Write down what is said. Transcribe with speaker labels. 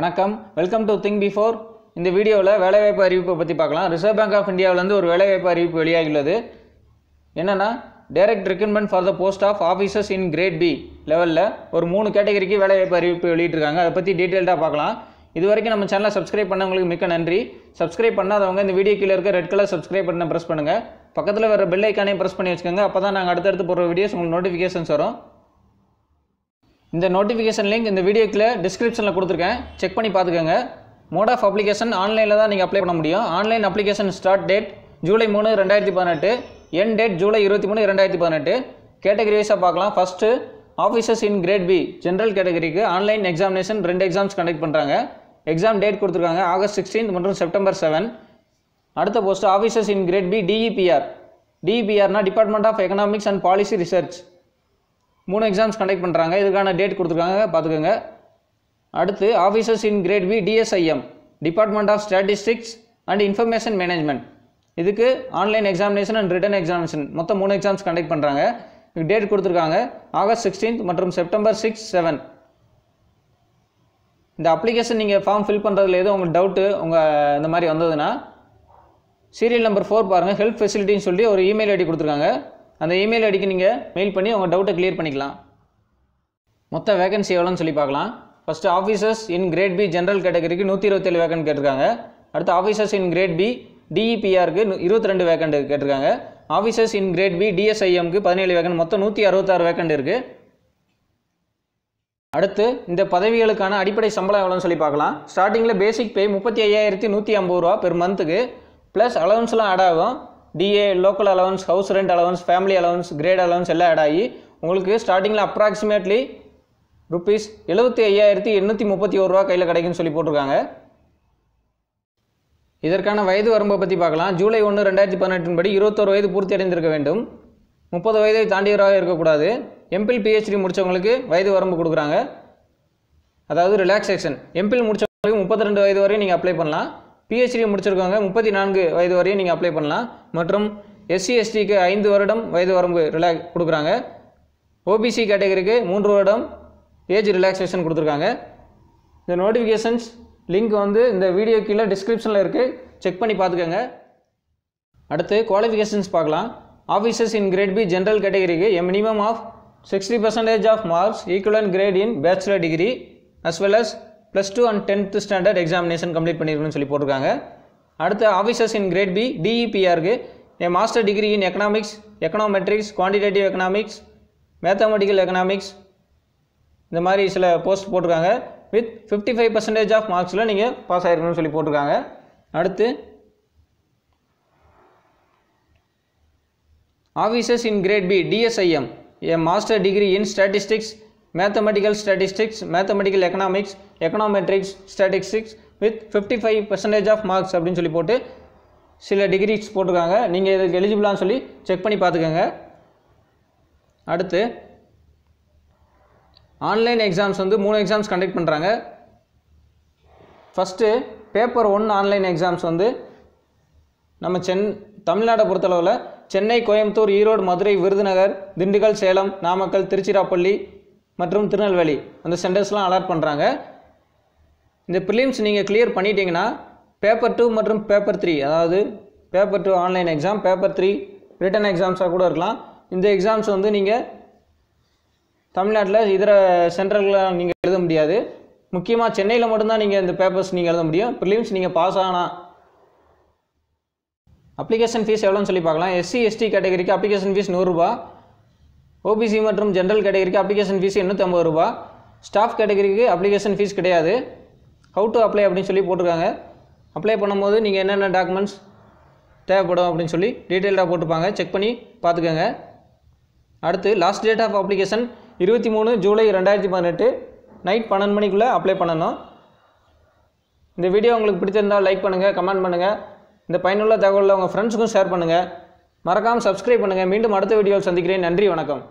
Speaker 1: வணக்கம். Welcome to think before இந்த வீடியோவில் வேலைவாய்ப்பு அறிவிப்பை பற்றி பார்க்கலாம். ரிசர்வ் பேங்க் ஆஃப் இந்தியாவிலேருந்து ஒரு வேலைவாய்ப்பு அறிவிப்பு வெளியாகியுள்ளது. என்னென்னா direct recruitment for the post of officers in grade B லெவலில் ஒரு மூணு கேட்டகரிக்கு வேலைவாய்ப்பு அறிவிப்பு வெளியிட்டிருக்காங்க. அதை பற்றி டீட்டெயில்டாக பார்க்கலாம். இது வரைக்கும் நம்ம சேனலை சப்ஸ்கிரைப் பண்ணவங்களுக்கு மிக்க நன்றி. சப்ஸ்கிரைப் பண்ணாதவங்க இந்த வீடியோ கீழே இருக்க ரெட் கலர் சப்ஸ்கிரைப் பண்ண ப்ரெஸ் பண்ணுங்கள் பக்கத்தில் வர பெல் ஐக்கானே ப்ரெஸ் பண்ணி வச்சுக்கோங்க. அப்போ தான் நாங்கள் அடுத்தடுத்து போகிற வீடியோஸ் உங்களுக்கு நோட்டிஃபிகேஷன்ஸ் வரும். இந்த நோட்டிஃபிகேஷன் லிங்க் இந்த வீடியோக்கில் டிஸ்கிரிப்ஷனில் கொடுத்துருக்கேன். செக் பண்ணி பார்த்துக்கோங்க. மோட் ஆஃப் அப்ளிகேஷன் ஆன்லைனில் தான் நீங்கள் அப்ளை பண்ண முடியும். Online application start date July மூணு ரெண்டாயிரத்தி பதினெட்டு. என் டேட் ஜூலை இருபத்தி மூணு ரெண்டாயிரத்தி பதினெட்டு. கேட்டகரி வைஸாக பார்க்கலாம். First officers in grade B general கேட்டகரிக்கு ஆன்லைன் எக்ஸாமினேஷன் ரெண்டு எக்ஸாம்ஸ் கண்டக்ட் பண்ணுறாங்க எக்ஸாம் டேட் கொடுத்துருக்காங்க. ஆகஸ்ட் சிக்ஸ்டீன் மற்றும் செப்டம்பர் செவன் அடுத்த post officers in grade B DEPR டிஇபிஆர்னா department of economics and policy research மூணு எக்ஸாம்ஸ் கண்டக்ட் பண்ணுறாங்க இதுக்கான டேட் கொடுத்துருக்காங்க. பார்த்துக்கோங்க. அடுத்து officers in grade B DSIM department of statistics and information management இதுக்கு online examination and written examination மொத்தம் மூணு exams conduct பண்ணுறாங்க டேட் கொடுத்துருக்காங்க. ஆகஸ்ட் சிக்ஸ்டீன்த் மற்றும் செப்டம்பர் சிக்ஸ் செவன் இந்த அப்ளிகேஷன் நீங்கள் ஃபார்ம் ஃபில் பண்ணுறதுல எதுவும் உங்களுக்கு டவுட்டு உங்கள் இந்த மாதிரி வந்ததுன்னா சீரியல் நம்பர் ஃபோர் பாருங்கள் ஹெல்ப் ஃபெசிலிட்டின்னு சொல்லி ஒரு இமெயில் ஐடி கொடுத்துருக்காங்க. அந்த இமெயில் ஐடிக்கு நீங்கள் மெயில் பண்ணி உங்கள் டவுட்டை கிளியர் பண்ணிக்கலாம். மொத்த வேகன்சி எவ்வளோன்னு சொல்லி பார்க்கலாம். First officers in grade B general கேட்டகரிக்கு நூற்றி இருபத்தேழு வேகன்ட் கேட்டிருக்காங்க. அடுத்து ஆஃபீஸர்ஸ் இன் கிரேட் பி டிஇபிஆருக்கு இருபத்தி ரெண்டு வேகண்ட் கேட்டிருக்காங்க. ஆஃபீஸர்ஸ் இன் கிரேட் பி டிஎஸ்ஐஎம்க்கு பதினேழு வேகண்ட் மொத்தம் நூற்றி அறுபத்தாறு வேகண்ட் இருக்குது அடுத்து இந்த பதவிகளுக்கான அடிப்படை சம்பளம் எவ்வளோன்னு சொல்லி பார்க்கலாம். ஸ்டார்டிங்கில் பேசிக் பே முப்பத்தி ஐயாயிரத்தி நூற்றி ஐம்பது ரூபா பெர் மந்த்துக்கு ப்ளஸ் அலவன்ஸ்லாம் ஆட் ஆகும். DA local allowance house rent allowance family allowance grade allowance எல்லாம் ஆட் ஆகி உங்களுக்கு ஸ்டார்டிங்கில் அப்ராக்சிமேட்லி ருபீஸ் எழுபத்தி ஐயாயிரத்தி எண்ணூற்றி முப்பத்தி ஒரு ரூபா கையில் கிடைக்குன்னு சொல்லி போட்டிருக்காங்க. இதற்கான வயது வரம்பை பற்றி பார்க்கலாம். ஜூலை ஒன்று ரெண்டாயிரத்தி பதினெட்டின் படி இருபத்தோரு வயது பூர்த்தி அடைந்திருக்க வேண்டும். முப்பது வயதை தாண்டியவராக இருக்கக்கூடாது. எம்பில் பிஹெச்டி முடித்தவங்களுக்கு வயது வரம்பு கொடுக்குறாங்க. அதாவது ரிலாக்ஸேஷன் எம்பில் முடித்தவங்களுக்கு முப்பத்தி ரெண்டு வயது வரையும் நீங்கள் அப்ளை பண்ணலாம். பிஹெச்டி முடிச்சிருக்கவங்க முப்பத்தி நான்கு வயது வரையும் நீங்கள் அப்ளை பண்ணலாம். மற்றும் எஸ்சி எஸ்டிக்கு ஐந்து வருடம் வயது வரம்பு ரிலாக் கொடுக்குறாங்க. ஓபிசி கேட்டகரிக்கு மூன்று வருடம் ஏஜ் ரிலாக்ஸேஷன் கொடுத்துருக்காங்க. இந்த நோட்டிஃபிகேஷன்ஸ் லிங்க் வந்து இந்த வீடியோ கீழே டிஸ்கிரிப்ஷனில் இருக்குது செக் பண்ணி பார்த்துக்கோங்க. அடுத்து குவாலிஃபிகேஷன்ஸ் பார்க்கலாம். Officers in grade B general கேட்டகரிக்கு a minimum of sixty percentage of marks equivalent grade in bachelor degree as well as plus two and tenth standard examination complete பண்ணியிருக்கணும்னு சொல்லி போட்டிருக்காங்க. அடுத்து officers in grade B டிஇபிஆருக்கு an master degree in economics econometrics quantitative economics mathematical economics இந்த மாதிரி சில post போட்டிருக்காங்க. With fifty five percentage of மார்க்ஸில் நீங்கள் pass ஆகிருக்கணும்னு சொல்லி போட்டிருக்காங்க. அடுத்து officers in grade B DSIM an master degree in statistics mathematical statistics mathematical economics econometrics statistics with fifty five percentage of marks அப்படின்னு சொல்லி போட்டு சில டிகிரிஸ் போட்டிருக்காங்க. நீங்கள் இதுக்கு எலிஜிபிளான்னு சொல்லி செக் பண்ணி பார்த்துக்கோங்க. அடுத்து ஆன்லைன் எக்ஸாம்ஸ் வந்து மூணு எக்ஸாம்ஸ் கண்டக்ட் பண்ணுறாங்க first paper one online exams வந்து நம்ம சென் தமிழ்நாட்டை பொறுத்தளவில் சென்னை கோயம்புத்தூர் ஈரோடு மதுரை விருதுநகர் திண்டுக்கல் சேலம் நாமக்கல் திருச்சிராப்பள்ளி மற்றும் திருநெல்வேலி. அந்த சென்டர்ஸ்லாம் அலாட் பண்ணுறாங்க இந்த ப்ரிலிம்ஸ் நீங்கள் கிளியர் பண்ணிட்டீங்கன்னா பேப்பர் டூ மற்றும் பேப்பர் த்ரீ அதாவது paper two online exam paper three written எக்ஸாம்ஸாக கூட இருக்கலாம். இந்த எக்ஸாம்ஸ் வந்து நீங்கள் தமிழ்நாட்டில் இதர சென்ட்ரலில் நீங்கள் எழுத முடியாது. முக்கியமாக சென்னையில் மட்டும்தான் நீங்கள் இந்த பேப்பர்ஸ் நீங்கள் எழுத முடியும். ப்ரிலிம்ஸ் நீங்கள் பாஸ் ஆனால் அப்ளிகேஷன் ஃபீஸ் எவ்வளோன்னு சொல்லி பார்க்கலாம். எஸ்சி எஸ்டி கேட்டகரிக்கு அப்ளிகேஷன் ஃபீஸ் நூறுரூபா. ஓபிசி மற்றும் ஜென்ரல் கேட்டகரிக்கு அப்ளிகேஷன் ஃபீஸ் எண்ணூற்றம்பது ரூபா. ஸ்டாஃப் கேட்டகரிக்கு அப்ளிகேஷன் ஃபீஸ் கிடையாது. ஹவு டு அப்ளை அப்படின்னு சொல்லி போட்டிருக்காங்க. அப்ளை பண்ணும்போது நீங்கள் என்னென்ன டாக்குமெண்ட்ஸ் தேவைப்படும் அப்படின்னு சொல்லி டீட்டெயில்டாக போட்டுப்பாங்க செக் பண்ணி பார்த்துக்கோங்க. அடுத்து லாஸ்ட் டேட் ஆஃப் அப்ளிகேஷன் இருபத்தி மூணு ஜூலை ரெண்டாயிரத்தி பதினெட்டு. நைட் பன்னெண்டு மணிக்குள்ளே அப்ளை பண்ணணும். இந்த வீடியோ உங்களுக்கு பிடிச்சிருந்தால் லைக் பண்ணுங்கள் கமெண்ட் பண்ணுங்கள் இந்த பயனுள்ள தகவலில் உங்கள் ஃப்ரெண்ட்ஸுக்கும் ஷேர் பண்ணுங்கள் மறக்காமல் சப்ஸ்கிரைப் பண்ணுங்கள் மீண்டும் அடுத்த வீடியோவில் சந்திக்கிறேன். நன்றி வணக்கம்.